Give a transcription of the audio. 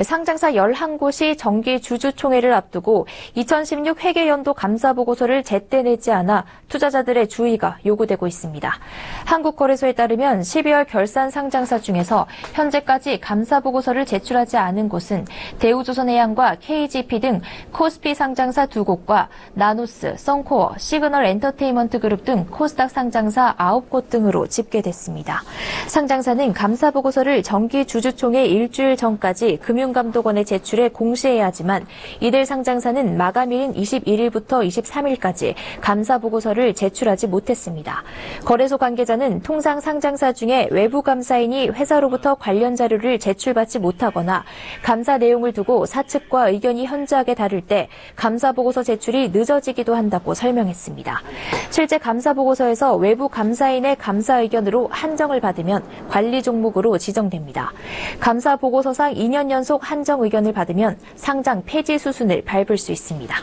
상장사 11곳이 정기 주주총회를 앞두고 2016 회계연도 감사보고서를 제때 내지 않아 투자자들의 주의가 요구되고 있습니다. 한국거래소에 따르면 12월 결산 상장사 중에서 현재까지 감사보고서를 제출하지 않은 곳은 대우조선해양과 KGP 등 코스피 상장사 두 곳과 나노스, 썬코어, 시그널 엔터테인먼트 그룹 등 코스닥 상장사 9곳 등으로 집계됐습니다. 상장사는 감사보고서를 정기 주주총회 일주일 전까지 금 융감독원에 제출해 공시해야 하지만 이들 상장사는 마감일인 21일부터 23일까지 감사 보고서를 제출하지 못했습니다. 거래소 관계자는 통상 상장사 중에 외부 감사인이 회사로부터 관련 자료를 제출받지 못하거나 감사 내용을 두고 사측과 의견이 현저하게 다를 때 감사 보고서 제출이 늦어지기도 한다고 설명했습니다. 실제 감사 보고서에서 외부 감사인의 감사 의견으로 한정을 받으면 관리 종목으로 지정됩니다. 감사 보고서상 2년 연속 한정 의견을 받으면 상장 폐지 수순을 밟을 수 있습니다.